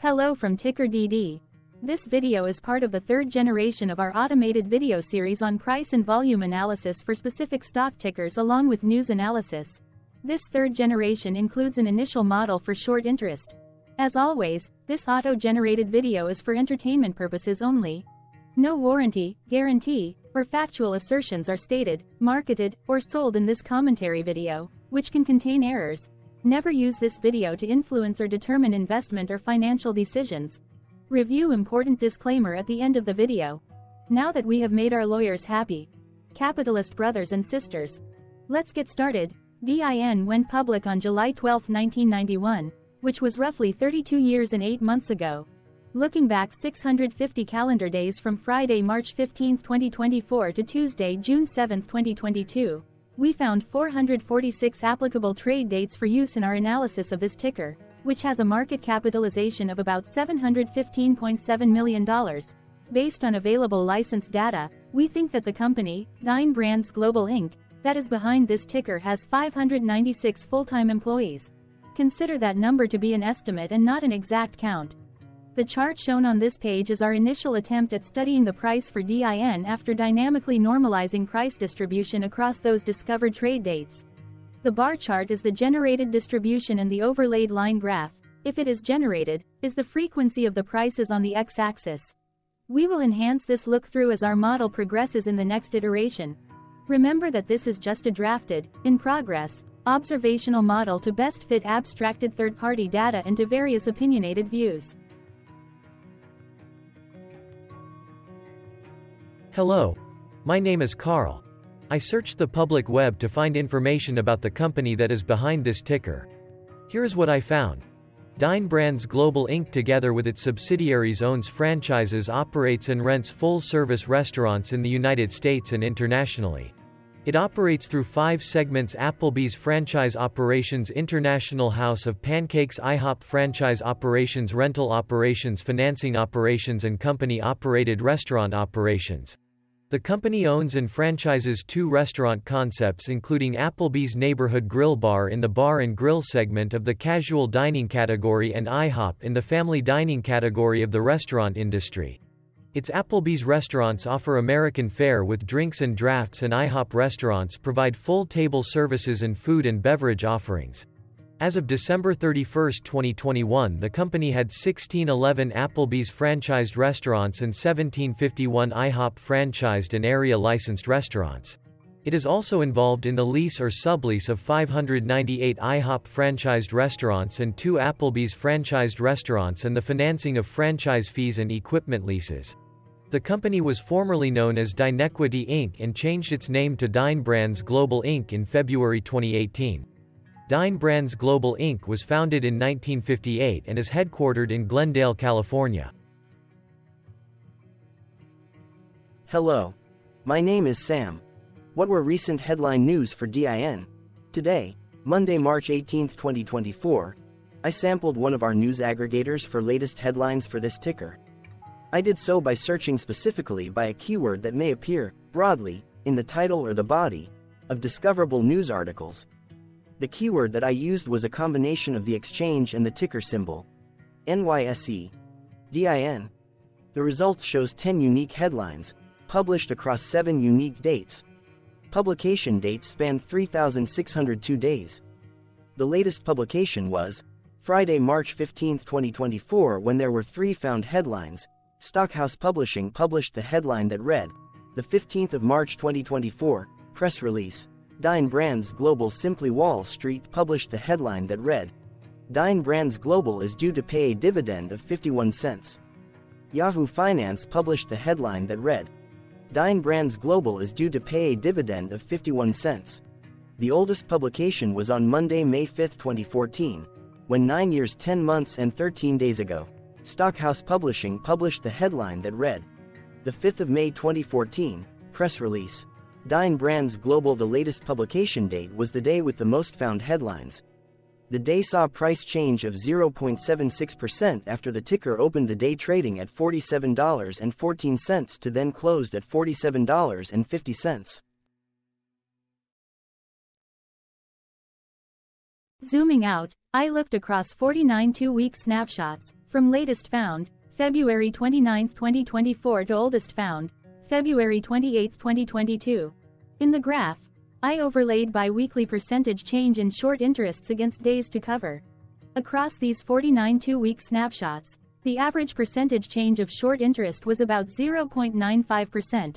Hello from Ticker DD. This video is part of the third generation of our automated video series on price and volume analysis for specific stock tickers along with news analysis. This third generation includes an initial model for short interest. As always, this auto-generated video is for entertainment purposes only. No warranty, guarantee, or factual assertions are stated, marketed, or sold in this commentary video, which can contain errors, Never use this video to influence or determine investment or financial decisions. Review important disclaimer at the end of the video. Now that we have made our lawyers happy, capitalist brothers and sisters, let's get started. DIN went public on July 12, 1991, which was roughly 32 years and 8 months ago. Looking back 650 calendar days from Friday, March 15, 2024 to Tuesday, June 7, 2022, we found 446 applicable trade dates for use in our analysis of this ticker, which has a market capitalization of about $715.7 million. Based on available licensed data, we think that the company, Dine Brands Global Inc., that is behind this ticker has 596 full-time employees. Consider that number to be an estimate and not an exact count. The chart shown on this page is our initial attempt at studying the price for DIN after dynamically normalizing price distribution across those discovered trade dates. The bar chart is the generated distribution and the overlaid line graph, if it is generated, is the frequency of the prices on the x-axis. We will enhance this look-through as our model progresses in the next iteration. Remember that this is just a drafted, in progress, observational model to best fit abstracted third-party data into various opinionated views. Hello. My name is Carl. I searched the public web to find information about the company that is behind this ticker. Here is what I found. Dine Brands Global Inc. together with its subsidiaries owns franchises operates and rents full-service restaurants in the United States and internationally. It operates through five segments Applebee's Franchise Operations International House of Pancakes IHOP Franchise Operations Rental Operations Financing Operations and Company-Operated Restaurant Operations. The company owns and franchises two restaurant concepts including Applebee's Neighborhood Grill Bar in the bar and grill segment of the casual dining category and IHOP in the family dining category of the restaurant industry. Its Applebee's restaurants offer American fare with drinks and drafts and IHOP restaurants provide full table services and food and beverage offerings. As of December 31, 2021 the company had 1611 Applebee's franchised restaurants and 1751 IHOP franchised and area licensed restaurants. It is also involved in the lease or sublease of 598 IHOP franchised restaurants and two Applebee's franchised restaurants and the financing of franchise fees and equipment leases. The company was formerly known as DineEquity Inc. and changed its name to Dine Brands Global Inc. in February 2018. Dine Brands Global Inc. was founded in 1958 and is headquartered in Glendale, California. Hello. My name is Sam. What were recent headline news for DIN? Today, Monday, March 18, 2024, I sampled one of our news aggregators for latest headlines for this ticker. I did so by searching specifically by a keyword that may appear, broadly, in the title or the body, of discoverable news articles, the keyword that I used was a combination of the exchange and the ticker symbol. NYSE. DIN. The results shows 10 unique headlines, published across 7 unique dates. Publication dates span 3,602 days. The latest publication was Friday, March 15, 2024, when there were three found headlines. Stockhouse Publishing published the headline that read, The 15th of March 2024, press release. Dine Brands Global Simply Wall Street published the headline that read, Dine Brands Global is due to pay a dividend of 51 cents. Yahoo Finance published the headline that read, Dine Brands Global is due to pay a dividend of 51 cents. The oldest publication was on Monday, May 5, 2014, when 9 years 10 months and 13 days ago, Stockhouse Publishing published the headline that read, The 5th of May 2014, press release. Dine Brands Global The latest publication date was the day with the most found headlines. The day saw price change of 0.76% after the ticker opened the day trading at $47.14 to then closed at $47.50. Zooming out, I looked across 49 two-week snapshots, From latest found, February 29, 2024 to oldest found, February 28, 2022. In the graph, I overlaid bi-weekly percentage change in short interests against days to cover. Across these 49 two-week snapshots, the average percentage change of short interest was about 0.95%.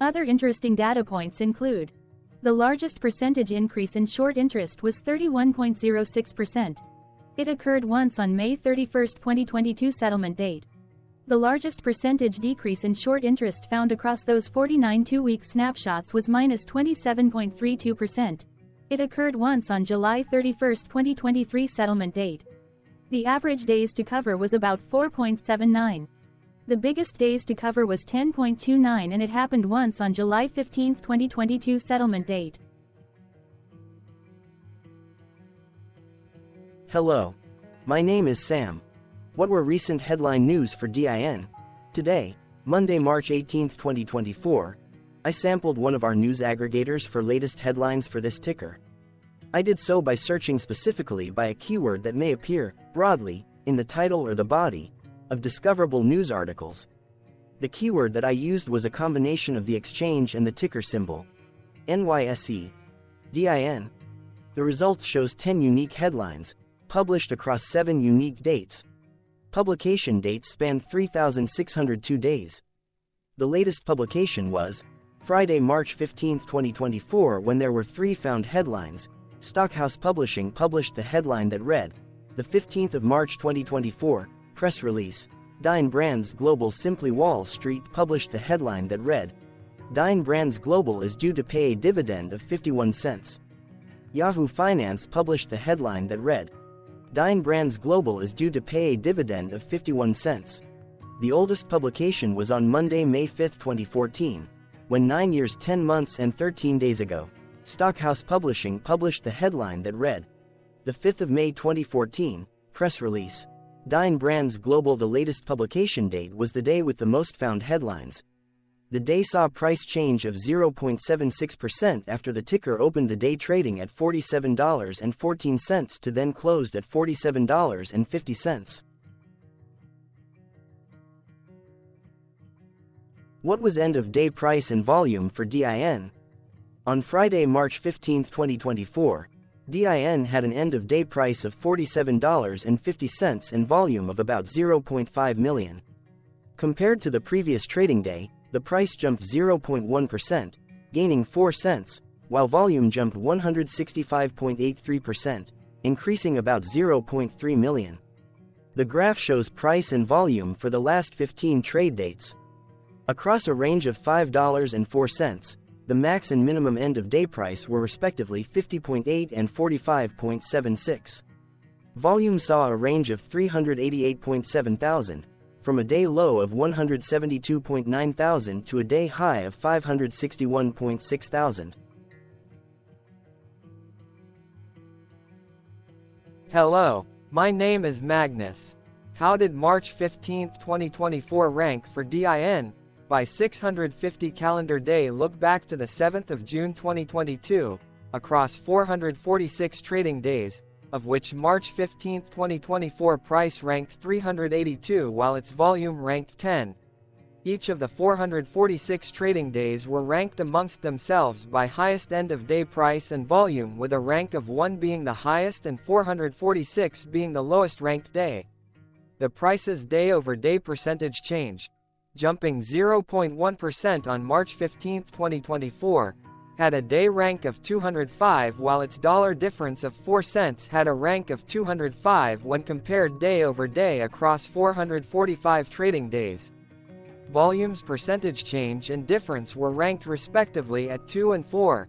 Other interesting data points include the largest percentage increase in short interest was 31.06%. It occurred once on May 31, 2022 settlement date. The largest percentage decrease in short interest found across those 49 two-week snapshots was minus 27.32%. It occurred once on July 31, 2023 settlement date. The average days to cover was about 4.79. The biggest days to cover was 10.29 and it happened once on July 15, 2022 settlement date. Hello. My name is Sam. What were recent headline news for DIN? Today, Monday, March 18, 2024, I sampled one of our news aggregators for latest headlines for this ticker. I did so by searching specifically by a keyword that may appear, broadly, in the title or the body, of discoverable news articles. The keyword that I used was a combination of the exchange and the ticker symbol. NYSE. DIN. The results shows 10 unique headlines, published across 7 unique dates. Publication dates span 3,602 days. The latest publication was Friday, March 15, 2024, when there were three found headlines. Stockhouse Publishing published the headline that read, The 15th of March 2024, Press release. Dine Brands Global Simply Wall Street published the headline that read, Dine Brands Global is due to pay a dividend of 51 cents. Yahoo Finance published the headline that read, Dine Brands Global is due to pay a dividend of 51 cents. The oldest publication was on Monday, May 5, 2014, when 9 years 10 months and 13 days ago, Stockhouse Publishing published the headline that read, The 5th of May 2014, press release. Dine Brands Global The latest publication date was the day with the most found headlines. The day saw price change of 0.76% after the ticker opened the day trading at $47.14 to then closed at $47.50. What was end of day price and volume for DIN? On Friday, March 15, 2024, DIN had an end-of-day price of $47.50 and volume of about 0.5 million. Compared to the previous trading day, the price jumped 0.1%, gaining 4 cents, while volume jumped 165.83%, increasing about 0.3 million. The graph shows price and volume for the last 15 trade dates. Across a range of $5 and 4 cents, the max and minimum end of day price were respectively 50.8 and 45.76. Volume saw a range of 388.7 thousand, from a day low of 172.9 thousand to a day high of 561.6 thousand. Hello, my name is Magnus. How did March 15, 2024 rank for DIN? by 650 calendar day look back to the 7th of June 2022, across 446 trading days, of which March 15, 2024 price ranked 382 while its volume ranked 10. Each of the 446 trading days were ranked amongst themselves by highest end of day price and volume with a rank of 1 being the highest and 446 being the lowest ranked day. The price's day over day percentage change, jumping 0.1% on March 15, 2024, had a day rank of 205 while its dollar difference of 4 cents had a rank of 205 when compared day over day across 445 trading days. Volumes percentage change and difference were ranked respectively at 2 and 4.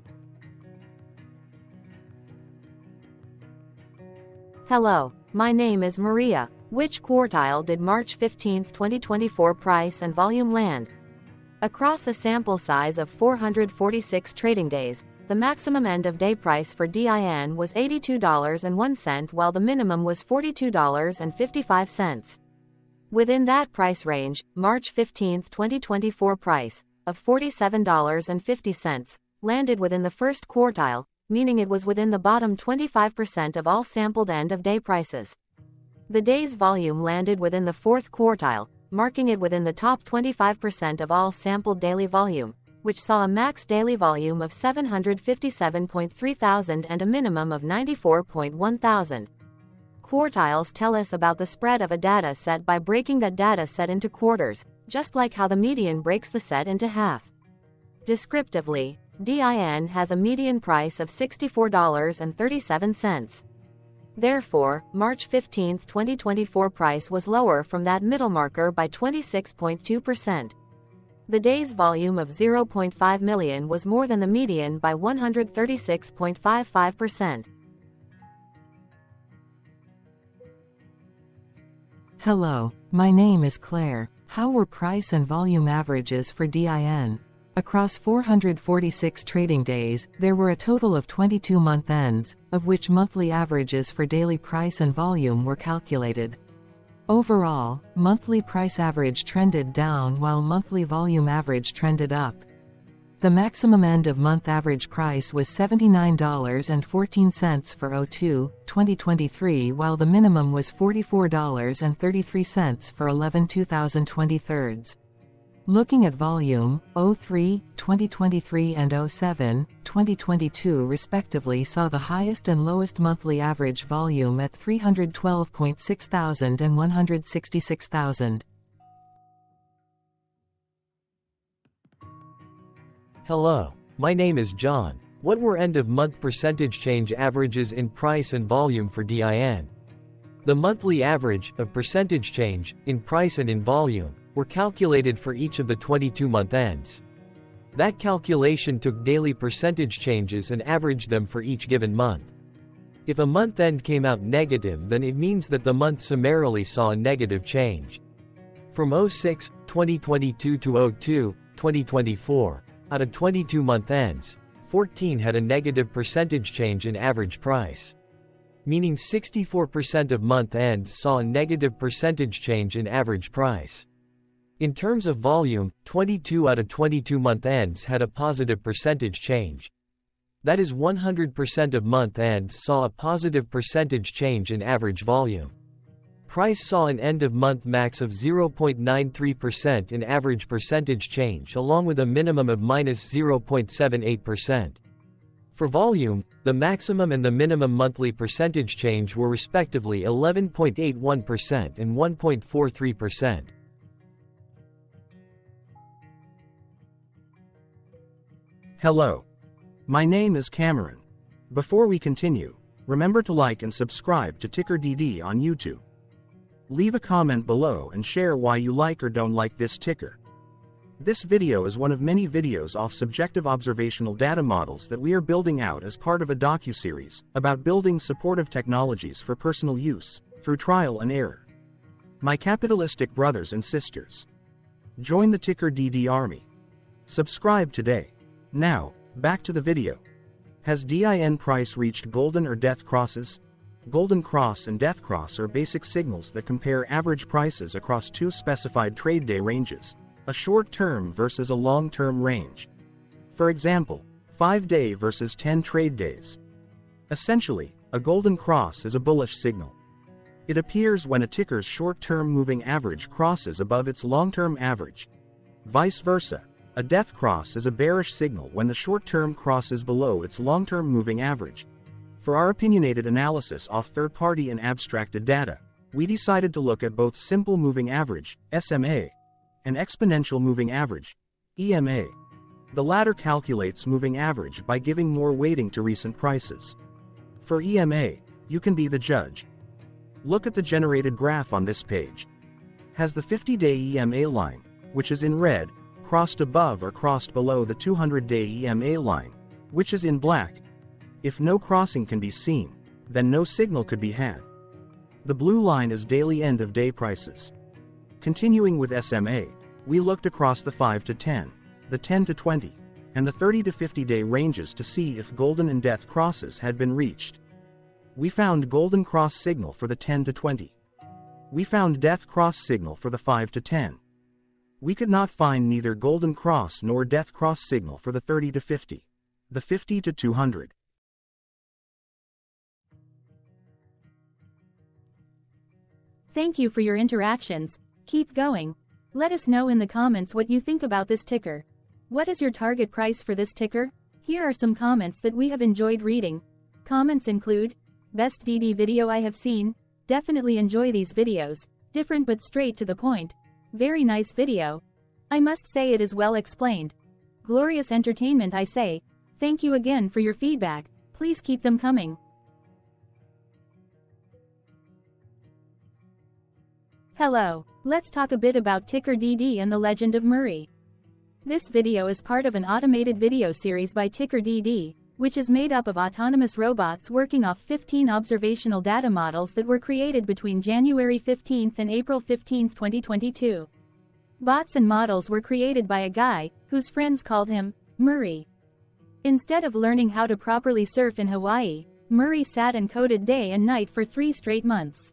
Hello, my name is Maria. Which quartile did March 15, 2024 price and volume land? Across a sample size of 446 trading days, the maximum end of day price for DIN was $82.01 while the minimum was $42.55. Within that price range, March 15, 2024 price of $47.50 landed within the first quartile, meaning it was within the bottom 25% of all sampled end of day prices. The day's volume landed within the fourth quartile, marking it within the top 25% of all sampled daily volume, which saw a max daily volume of 757.3 thousand and a minimum of 94.1 thousand. Quartiles tell us about the spread of a data set by breaking that data set into quarters, just like how the median breaks the set into half. Descriptively, DIN has a median price of $64.37. Therefore, March 15, 2024 price was lower from that middle marker by 26.2%. The day's volume of 0.5 million was more than the median by 136.55%. Hello, my name is Claire. How were price and volume averages for DIN? Across 446 trading days, there were a total of 22 month ends, of which monthly averages for daily price and volume were calculated. Overall, monthly price average trended down while monthly volume average trended up. The maximum end of month average price was $79.14 for 02, 2023 while the minimum was $44.33 for 11 2023. Looking at volume, 03, 2023 and 07, 2022 respectively saw the highest and lowest monthly average volume at 312.6 thousand and 166,000. Hello, my name is John. What were end-of-month percentage change averages in price and volume for DIN? The monthly average of percentage change in price and in volume were calculated for each of the 22-month ends. That calculation took daily percentage changes and averaged them for each given month. If a month end came out negative then it means that the month summarily saw a negative change. From 06, 2022 to 02, 2024, out of 22 month ends, 14 had a negative percentage change in average price. Meaning 64% of month ends saw a negative percentage change in average price. In terms of volume, 22 out of 22 month ends had a positive percentage change. That is 100% of month ends saw a positive percentage change in average volume. Price saw an end of month max of 0.93% in average percentage change along with a minimum of minus 0.78%. For volume, the maximum and the minimum monthly percentage change were respectively 11.81% and 1.43%. Hello. My name is Cameron. Before we continue, remember to like and subscribe to Ticker DD on YouTube. Leave a comment below and share why you like or don't like this ticker. This video is one of many videos off subjective observational data models that we are building out as part of a docu-series about building supportive technologies for personal use, through trial and error. My capitalistic brothers and sisters. Join the Ticker DD army. Subscribe today. Now, back to the video. Has DIN price reached golden or death crosses? Golden cross and death cross are basic signals that compare average prices across two specified trade day ranges, a short-term versus a long-term range. For example, 5-day versus 10 trade days. Essentially, a golden cross is a bullish signal. It appears when a ticker's short-term moving average crosses above its long-term average. Vice versa, a death cross is a bearish signal when the short term cross is below its long term moving average. For our opinionated analysis of third party and abstracted data, we decided to look at both simple moving average, SMA, and exponential moving average, EMA. The latter calculates moving average by giving more weighting to recent prices. For EMA, you can be the judge. Look at the generated graph on this page. Has the 50 day EMA line, which is in red, crossed above or crossed below the 200-day EMA line, which is in black. If no crossing can be seen, then no signal could be had. The blue line is daily end of day prices. Continuing with SMA, we looked across the 5 to 10, the 10 to 20, and the 30 to 50 day ranges to see if golden and death crosses had been reached. We found golden cross signal for the 10 to 20. We found death cross signal for the 5 to 10. We could not find neither Golden Cross nor Death Cross signal for the 30 to 50, the 50 to 200. Thank you for your interactions. Keep going. Let us know in the comments what you think about this ticker. What is your target price for this ticker? Here are some comments that we have enjoyed reading. Comments include, Best DD video I have seen, definitely enjoy these videos, different but straight to the point. Very nice video. I must say it is well explained. Glorious entertainment I say. Thank you again for your feedback, please keep them coming. Hello, let's talk a bit about Ticker DD and the Legend of Murray. This video is part of an automated video series by Ticker DD, which is made up of autonomous robots working off 15 observational data models that were created between January 15 and April 15, 2022. Bots and models were created by a guy, whose friends called him, Murray. Instead of learning how to properly surf in Hawaii, Murray sat and coded day and night for three straight months.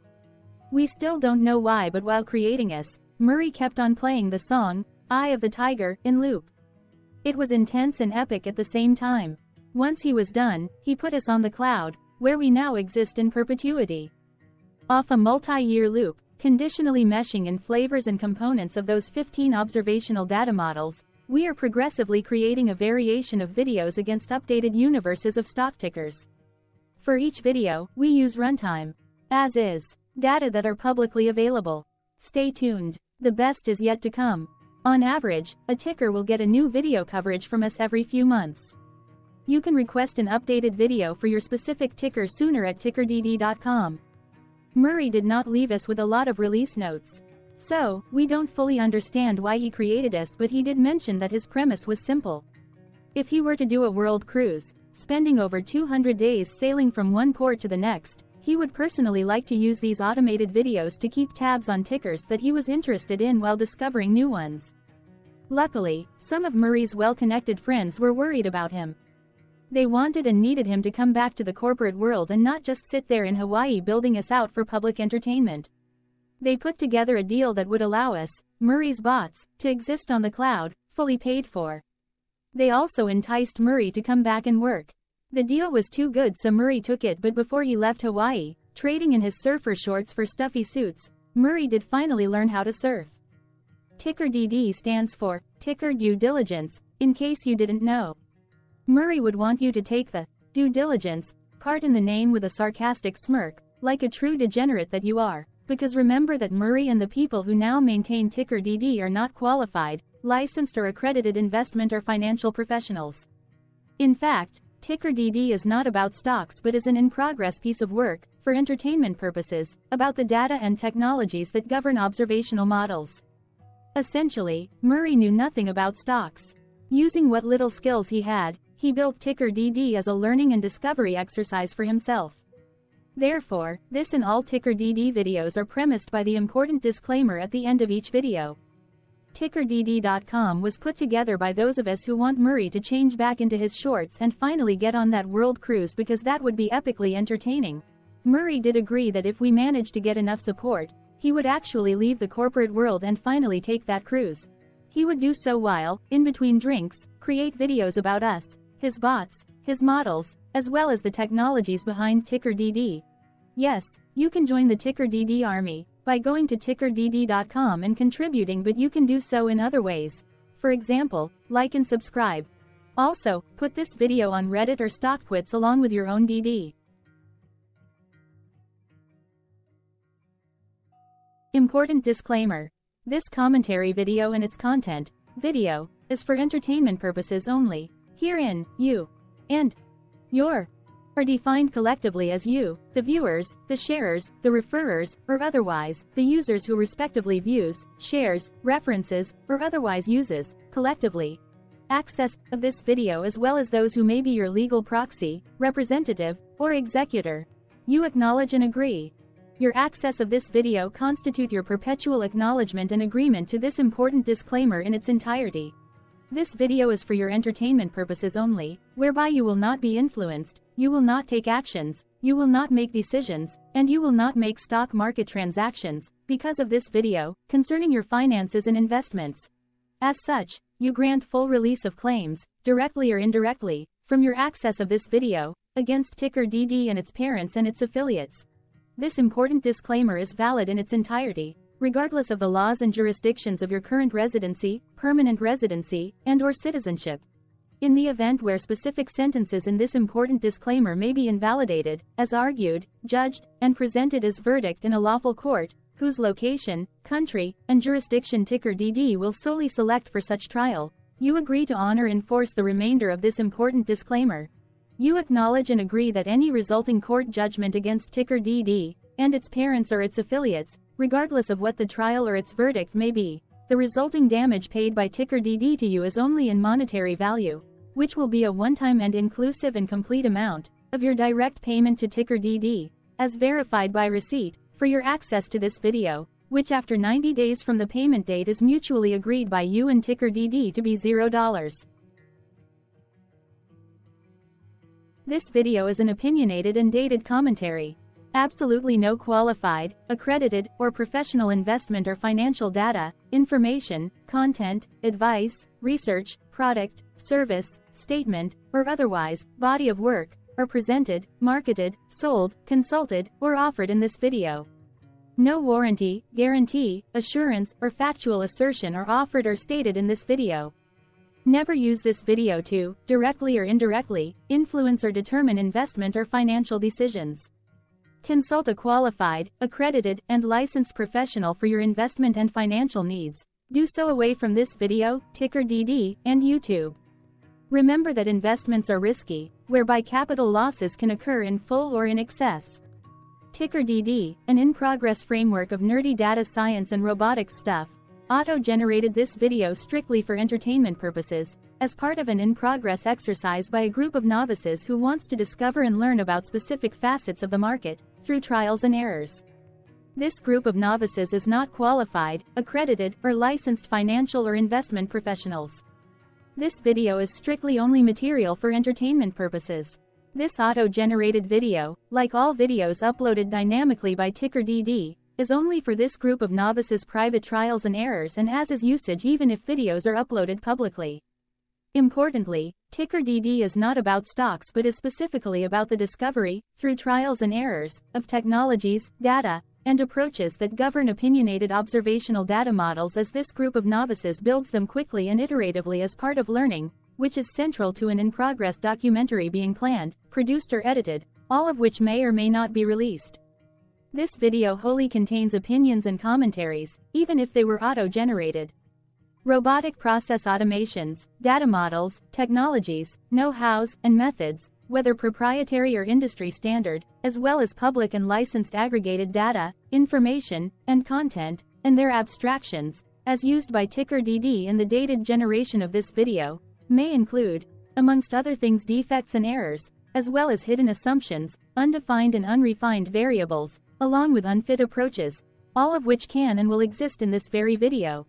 We still don't know why but while creating us, Murray kept on playing the song, Eye of the Tiger, in loop. It was intense and epic at the same time. Once he was done, he put us on the cloud, where we now exist in perpetuity. Off a multi-year loop, conditionally meshing in flavors and components of those 15 observational data models, we are progressively creating a variation of videos against updated universes of stock tickers. For each video, we use runtime, as is, Data that are publicly available. Stay tuned. The best is yet to come. On average, a ticker will get a new video coverage from us every few months. You can request an updated video for your specific ticker sooner at tickerdd.com. Murray did not leave us with a lot of release notes. So, we don't fully understand why he created us but he did mention that his premise was simple. If he were to do a world cruise, spending over 200 days sailing from one port to the next, he would personally like to use these automated videos to keep tabs on tickers that he was interested in while discovering new ones. Luckily, some of Murray's well-connected friends were worried about him. They wanted and needed him to come back to the corporate world and not just sit there in Hawaii building us out for public entertainment. They put together a deal that would allow us, Murray's bots, to exist on the cloud, fully paid for. They also enticed Murray to come back and work. The deal was too good so Murray took it but before he left Hawaii, trading in his surfer shorts for stuffy suits, Murray did finally learn how to surf. Ticker DD stands for Ticker Due Diligence, in case you didn't know. Murray would want you to take the due diligence part in the name with a sarcastic smirk, like a true degenerate that you are, because remember that Murray and the people who now maintain Ticker DD are not qualified, licensed or accredited investment or financial professionals. In fact, Ticker DD is not about stocks but is an in-progress piece of work, for entertainment purposes, about the data and technologies that govern observational models. Essentially, Murray knew nothing about stocks. Using what little skills he had, he built Ticker DD as a learning and discovery exercise for himself. Therefore, this and all Ticker DD videos are premised by the important disclaimer at the end of each video. TickerDD.com was put together by those of us who want Murray to change back into his shorts and finally get on that world cruise because that would be epically entertaining. Murray did agree that if we managed to get enough support, he would actually leave the corporate world and finally take that cruise. He would do so while, in between drinks, create videos about us, his bots, his models, as well as the technologies behind TickerDD. Yes, you can join the TickerDD army, by going to tickerdd.com and contributing but you can do so in other ways. For example, like and subscribe. Also, put this video on Reddit or StockTwits along with your own DD. Important disclaimer. This commentary video and its content, video, is for entertainment purposes only. Herein, you and your are defined collectively as you, the viewers, the sharers, the referrers, or otherwise, the users who respectively views, shares, references, or otherwise uses, collectively, access of this video as well as those who may be your legal proxy, representative, or executor. You acknowledge and agree. Your access of this video constitute your perpetual acknowledgement and agreement to this important disclaimer in its entirety. This video is for your entertainment purposes only, whereby you will not be influenced, you will not take actions, you will not make decisions, and you will not make stock market transactions, because of this video, concerning your finances and investments. As such, you grant full release of claims, directly or indirectly, from your access of this video, against Ticker DD and its parents and its affiliates. this important disclaimer is valid in its entirety, regardless of the laws and jurisdictions of your current residency, permanent residency, and or citizenship. In the event where specific sentences in this important disclaimer may be invalidated, as argued, judged, and presented as verdict in a lawful court, whose location, country, and jurisdiction ticker DD will solely select for such trial, you agree to honor and enforce the remainder of this important disclaimer. You acknowledge and agree that any resulting court judgment against ticker DD, and its parents or its affiliates, regardless of what the trial or its verdict may be, the resulting damage paid by ticker DD to you is only in monetary value, which will be a one-time and inclusive and complete amount of your direct payment to ticker DD, as verified by receipt, for your access to this video, which after 90 days from the payment date is mutually agreed by you and ticker DD to be $0. This video is an opinionated and dated commentary. Absolutely no qualified, accredited, or professional investment or financial data, information, content, advice, research, product, service, statement, or otherwise, body of work, are presented, marketed, sold, consulted, or offered in this video. No warranty, guarantee, assurance, or factual assertion are offered or stated in this video. Never use this video to, directly or indirectly, influence or determine investment or financial decisions. Consult a qualified, accredited, and licensed professional for your investment and financial needs. Do so away from this video, ticker DD, and YouTube. Remember that investments are risky, whereby capital losses can occur in full or in excess. Ticker DD, an in-progress framework of nerdy data science and robotics stuff, auto-generated this video strictly for entertainment purposes, as part of an in-progress exercise by a group of novices who wants to discover and learn about specific facets of the market, through trials and errors. This group of novices is not qualified, accredited, or licensed financial or investment professionals. This video is strictly only material for entertainment purposes. This auto-generated video, like all videos uploaded dynamically by TickerDD, is only for this group of novices private trials and errors and as is usage even if videos are uploaded publicly. Importantly, TickerDD is not about stocks but is specifically about the discovery, through trials and errors, of technologies, data, and approaches that govern opinionated observational data models as this group of novices builds them quickly and iteratively as part of learning, which is central to an in-progress documentary being planned, produced or edited, all of which may or may not be released. This video wholly contains opinions and commentaries, even if they were auto-generated. Robotic process automations, data models, technologies, know-hows, and methods, whether proprietary or industry standard, as well as public and licensed aggregated data, information, and content, and their abstractions, as used by TickerDD in the dated generation of this video, may include, amongst other things defects and errors, as well as hidden assumptions, undefined and unrefined variables, along with unfit approaches, all of which can and will exist in this very video.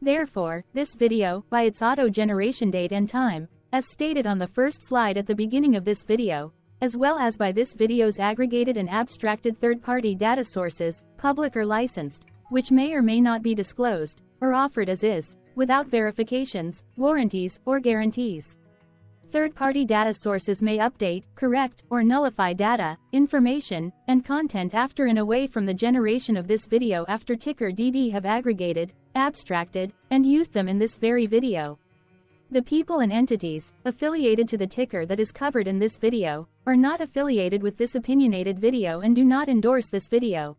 Therefore, this video, by its auto-generation date and time, as stated on the first slide at the beginning of this video, as well as by this video's aggregated and abstracted third-party data sources, public or licensed, which may or may not be disclosed, or offered as is, without verifications, warranties, or guarantees. Third-party data sources may update, correct, or nullify data, information, and content after and away from the generation of this video after ticker DD have aggregated, abstracted, and used them in this very video. The people and entities, affiliated to the ticker that is covered in this video, are not affiliated with this opinionated video and do not endorse this video.